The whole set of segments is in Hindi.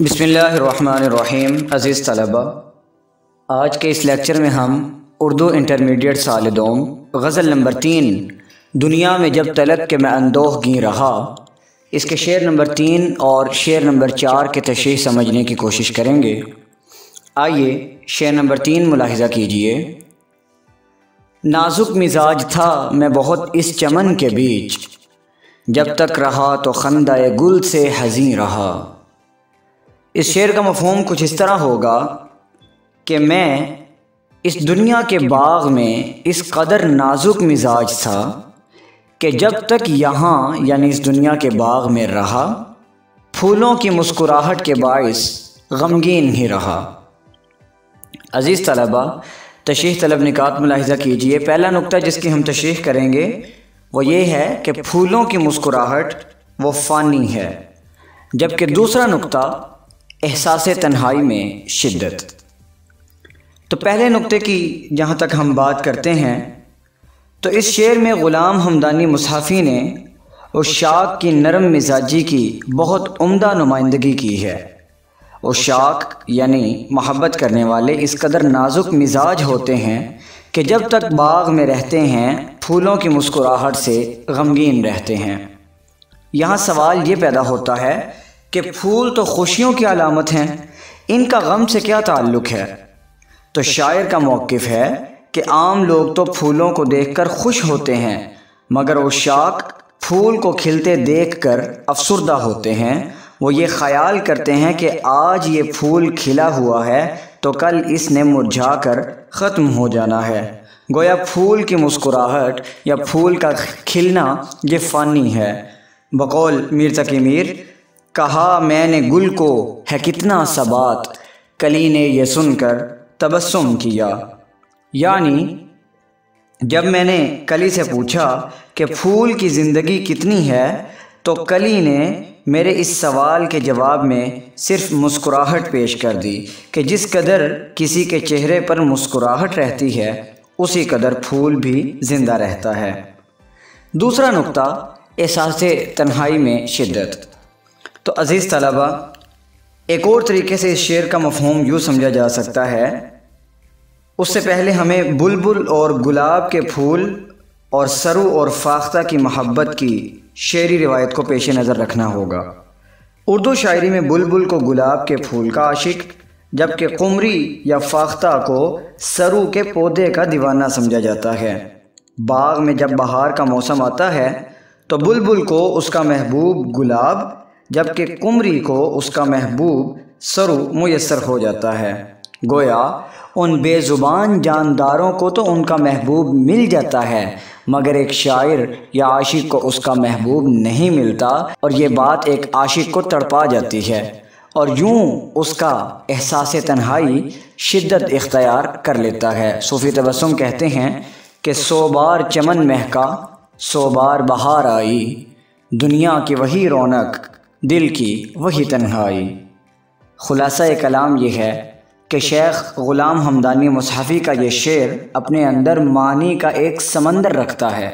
बिसमीम अज़ीज़ तलबा। आज के इस लेक्चर में हम उर्दू इंटरमीडिएट साल दोम गज़ल नंबर तीन, दुनिया में जब तलक के मैं अंदोह गी रहा, इसके शेर नंबर तीन और शेर नंबर चार के तशरी समझने की कोशिश करेंगे। आइए शेर नंबर तीन मुलाहिजा कीजिए। नाजुक मिजाज था मैं बहुत इस चमन के बीच, जब तक रहा तो खंदा गुल से हजी रहा। इस शेर का मफहम कुछ इस तरह होगा कि मैं इस दुनिया के बाग में इस कदर नाजुक मिजाज था कि जब तक यहाँ यानी इस दुनिया के बाग में रहा फूलों की मुस्कुराहट के बायस गमगीन ही रहा। अज़ीज़ तलबा तशीह तलब निकात मुलाहिजा कीजिए। पहला नुक्ता जिसकी हम तशरीह करेंगे वो ये है कि फूलों की मुस्कुराहट वो फ़ानी है जबकि दूसरा नुक्ता एहसास तन्हाई में शिद्दत। तो पहले नुक्ते की जहाँ तक हम बात करते हैं तो इस शेर में ग़ुलाम हमदानी मुसाफ़ी ने उस शाख की नरम मिजाजी की बहुत उम्दा नुमाइंदगी की है। उस शाख यानी मोहब्बत करने वाले इस कदर नाजुक मिजाज होते हैं कि जब तक बाग में रहते हैं, फूलों की मुस्कुराहट से गमगीन रहते हैं। यहाँ सवाल ये पैदा होता है कि फूल तो खुशियों की अलामत हैं। इनका गम से क्या ताल्लुक़ है? तो शायर का मौक़ है कि आम लोग तो फूलों को देखकर खुश होते हैं, मगर वो शाख फूल को खिलते देखकर अफसरदा होते हैं। वो ये ख्याल करते हैं कि आज ये फूल खिला हुआ है तो कल इसने मुरझा कर ख़त्म हो जाना है। गोया फूल की मुस्कुराहट या फूल का खिलना ये फ़ानी है। बकौल मीर तकी मीर कहा, मैंने गुल को है कितना सबात कली ने यह सुनकर तबस्सुम किया। यानी, जब मैंने कली से पूछा कि फूल की ज़िंदगी कितनी है तो कली ने मेरे इस सवाल के जवाब में सिर्फ़ मुस्कुराहट पेश कर दी कि जिस कदर किसी के चेहरे पर मुस्कुराहट रहती है, उसी कदर फूल भी ज़िंदा रहता है। दूसरा नुक्ता एहसास तन्हाई में शिद्दत। तो अज़ीज़ तलबा। एक और तरीके से इस शेर का मफहम यूँ समझा जा सकता है। उससे पहले हमें बुलबुल और गुलाब के फूल और सरू और फाख्ता की मोहब्बत की शेरी रिवायत को पेश नज़र रखना होगा। उर्दू शायरी में बुलबुल को गुलाब के फूल का आशिक जबकि कुमरी या फाख्ता को सरू के पौधे का दीवाना समझा जाता है। बाग में जब बहार का मौसम आता है तो बुलबुल को उसका महबूब गुलाब जबकि कुमरी को उसका महबूब सरू मैसर हो जाता है। गोया, उन बेज़ुबान जानदारों को तो उनका महबूब मिल जाता है, मगर एक शायर या आशिक को उसका महबूब नहीं मिलता और ये बात एक आशिक को तड़पा जाती है और यूँ उसका एहसास तन्हाई शिद्दत इख्तियार कर लेता है। सूफ़ी तबसम कहते हैं कि सो बार चमन महका, सो बार बहार आई, दुनिया की वही रौनक दिल की वही तन्हाई। ख़ुलासा कलाम यह है कि शेख ग़ुलाम हमदानी मुसाफ़ी का ये शेर अपने अंदर मानी का एक समंदर रखता है।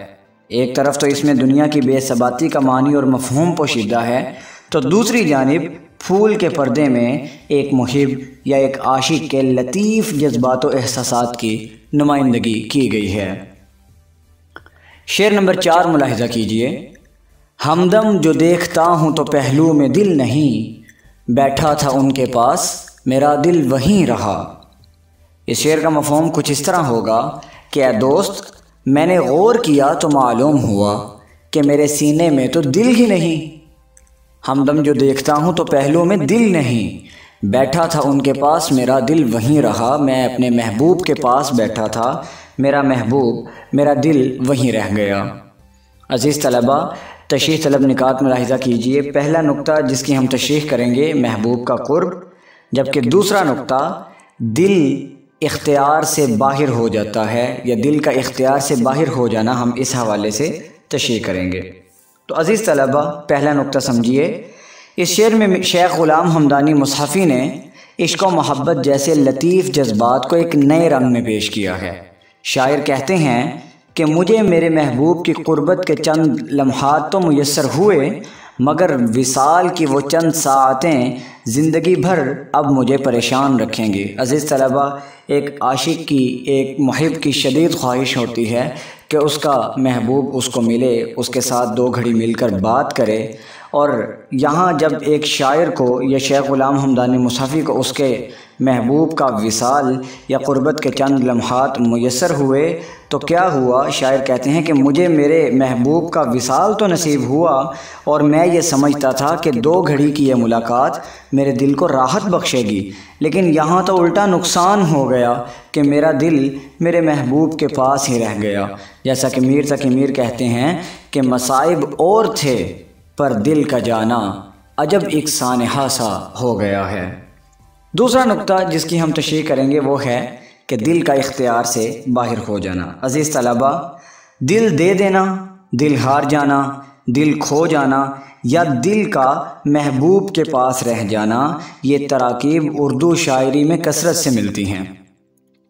एक तरफ़ तो इसमें दुनिया की बेसबाती का मानी और मफहूम पोशीदा है तो दूसरी जानब फूल के पर्दे में एक मुहिब या एक आशिक के लतीफ़ जज्बात एहसास की नुमाइंदगी की गई है। शेर नंबर चार मुलाहजा कीजिए। हमदम जो देखता हूँ तो पहलू में दिल नहीं। बैठा था उनके पास, मेरा दिल वहीं रहा। इस शेर का मफहम कुछ इस तरह होगा कि, ए दोस्त, मैंने गौर किया तो मालूम हुआ कि मेरे सीने में तो दिल ही नहीं। हमदम जो देखता हूँ तो पहलू में दिल नहीं। बैठा था उनके पास, मेरा दिल वहीं रहा। मैं अपने महबूब के पास बैठा था। मेरा महबूब, मेरा दिल वहीं रह गया। अज़ीज़ तलबा तशरी तलब निकात में लाहिजा कीजिए। पहला नुक्ता जिसकी हम तशरी करेंगे, महबूब का कुर्ब, जबकि दूसरा नुक्ता, दिल इख्तियार से बाहर हो जाता है, या दिल का इख्तियार से बाहर हो जाना हम इस हवाले से तशरी करेंगे। तो अज़ीज़ तलबा, पहला नुक्ता समझिए। इस शेर में शेख ग़ुलाम हमदानी मुसाफ़ी ने, इश्क मोहब्बत जैसे लतीफ़ जज्बात को एक नए रंग में पेश किया है। शायर कहते हैं कि मुझे मेरे महबूब की क़ुरबत के चंद लम्हा तो मैसर हुए, मगर विसाल की वो चंद सातें ज़िंदगी भर अब मुझे परेशान रखेंगे। अज़ीज़ तलबा, एक आशिक की, एक महब की शदीद ख्वाहिश होती है कि उसका महबूब उसको मिले, उसके साथ दो घड़ी मिलकर बात करे और यहाँ जब एक शायर को या शेख ग़ुलाम हमदानी मुसाफ़ी को उसके महबूब का विसाल या क़ुरबत के चंद लम्हात मैसर हुए तो क्या हुआ? शायर कहते हैं कि मुझे मेरे महबूब का विसाल तो नसीब हुआ और मैं ये समझता था कि दो घड़ी की यह मुलाकात मेरे दिल को राहत बख्शेगी। लेकिन यहाँ तो उल्टा नुकसान हो गया कि मेरा दिल मेरे महबूब के पास ही रह गया। जैसा कि मीर तक मीर कहते हैं कि मसाइब और थे। पर दिल का जाना अजब एक सानहा सा हो गया है। दूसरा नुक्ता जिसकी हम तशरी करेंगे वो है कि दिल का इख्तियार से बाहर हो जाना। अज़ीज़ तलबा, दिल दे देना, दिल हार जाना, दिल खो जाना या दिल का महबूब के पास रह जाना, ये तराकीब उर्दू शायरी में कसरत से मिलती हैं।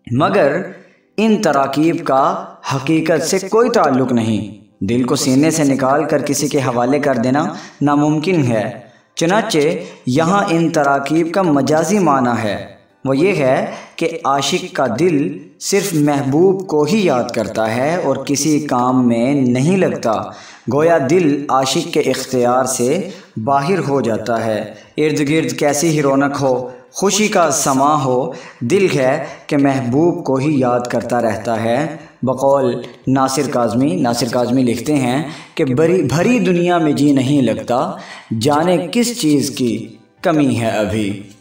मगर इन तराकीब का हकीकत से कोई ताल्लुक़ नहीं। दिल को सीने से निकाल कर किसी के हवाले कर देना नामुमकिन है। चनाचे यहाँ इन तराकीब का मजाजी माना है। वो ये है कि आशिक का दिल सिर्फ़ महबूब को ही याद करता है और किसी काम में नहीं लगता। गोया दिल आशिक के इख्तियार से बाहर हो जाता है। इर्द गिर्द कैसी ही रौनक हो। खुशी का समा हो, दिल है कि महबूब को ही याद करता रहता है। बकौल नासिर काजमी नासिर काजमी लिखते हैं कि बरी, भरी दुनिया में जी नहीं लगता, जाने किस चीज़ की कमी है अभी।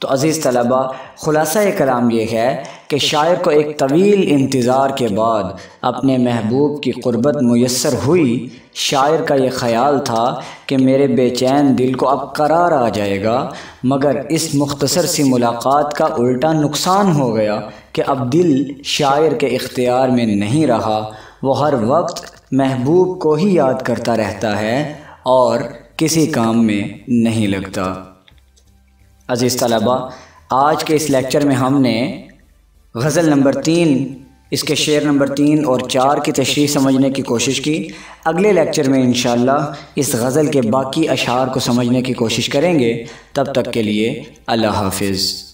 तो अज़ीज़ तलबा, ख़ुलासा कलाम ये है कि शायर को एक तवील इंतज़ार के बाद अपने महबूब की क़ुरबत मैसर हुई। शायर का ये ख़्याल था कि मेरे बेचैन दिल को अब करार आ जाएगा, मगर इस मुख्तसर सी मुलाकात का उल्टा नुकसान हो गया कि अब दिल शायर के इख्तियार में नहीं रहा। वो हर वक्त महबूब को ही याद करता रहता है और किसी काम में नहीं लगता। अज़ीज़ तलबा, आज के इस लेक्चर में हमने गज़ल नंबर तीन, इसके शेर नंबर तीन और चार की तशरी समझने की कोशिश की। अगले लेक्चर में इन इस गज़ल के बाकी अशार को समझने की कोशिश करेंगे। तब तक के लिए अल्लाह हाफिज़।